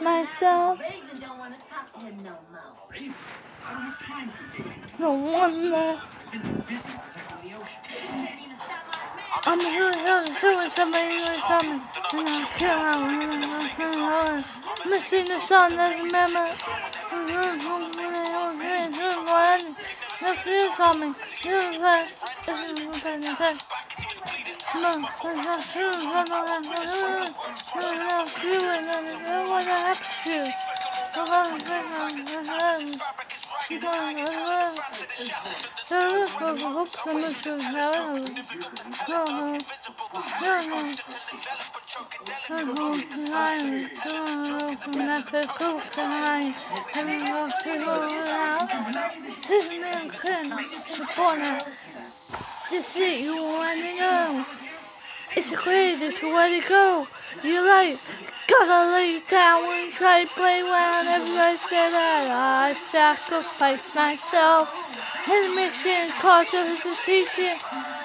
Myself. I time for dating. No one left. I'm here, here, shooting somebody something. And I'm killing missing the sun, that's a memo. Look, this coming. You're right. This is what I'm I'm not sure. I'm not sure. It, you. It's crazy to go. You like gotta lay down and try to play around. Everybody said that I sacrificed myself. And mission cause of hesitation.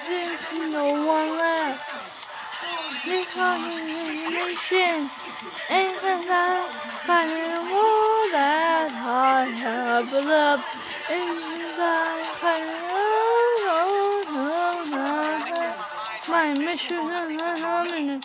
There's no one left. This nation and I finding a war that I have loved. And I finding my mission and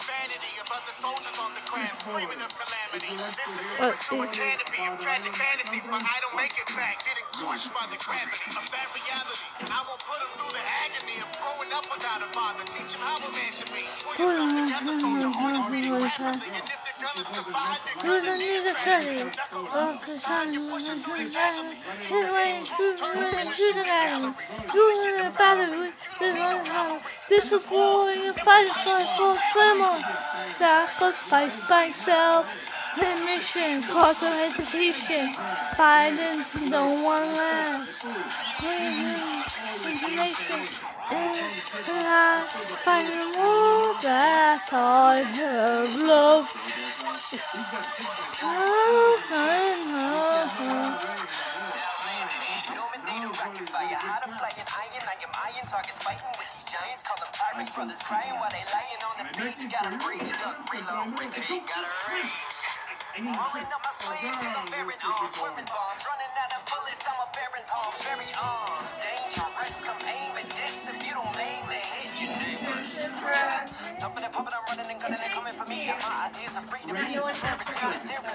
and profanity of other soldiers on the ground, screaming of calamity. Disappearing through a canopy of tragic fantasies, but I don't make it back. Getting crushed by the gravity of that reality. I will put them through the agony of growing up without a father. Teach them how a man should be. Pull yourself together, soldier, heart is beating rapidly. And if they're gonna survive, they're gonna need a study. Oh, cause I'm You in a battle with this one how this is war you fight for for family. Sacrifice. The mission, cause of hesitation. Violence, no one left. Nation, and I find more that I have loved. Giants. Call brothers crying while they lying on the beach. Gotta breach, duck, reload, repeat, gotta reach. Rolling up my sleeves, cause I'm bearing arms, wearing bombs, running out of bullets. I'm a bearing palms, very armed. Dangerous, come aim at this. If you don't aim, they hit you neighbors. Dumping and pumping, I'm running and gunning and coming for me. And my ideas of freedom, peace, and prosperity.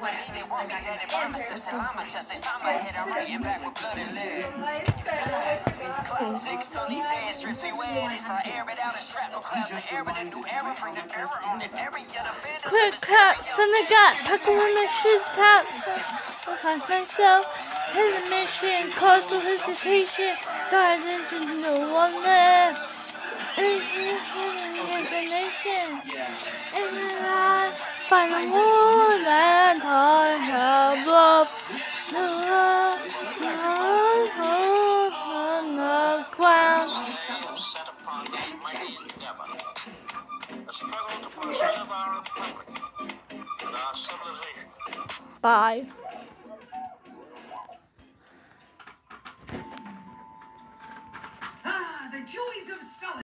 Tyranny is. They want me dead if I'm a step still on chest. They saw my head, I'm writing back with blood and lead. Cloud six on these hand strips, they wear it. So I air it out in shrapnel clouds of air with a new era. Bring the error on it. Every other bit of Quick caps in the gut, pack on my shoes caps. Find myself in the mission, cause of hesitation. Guidance and no one there. Information. And then I find the war that I have loved. On the ground. and. Bye. Ah, the joys of solitude.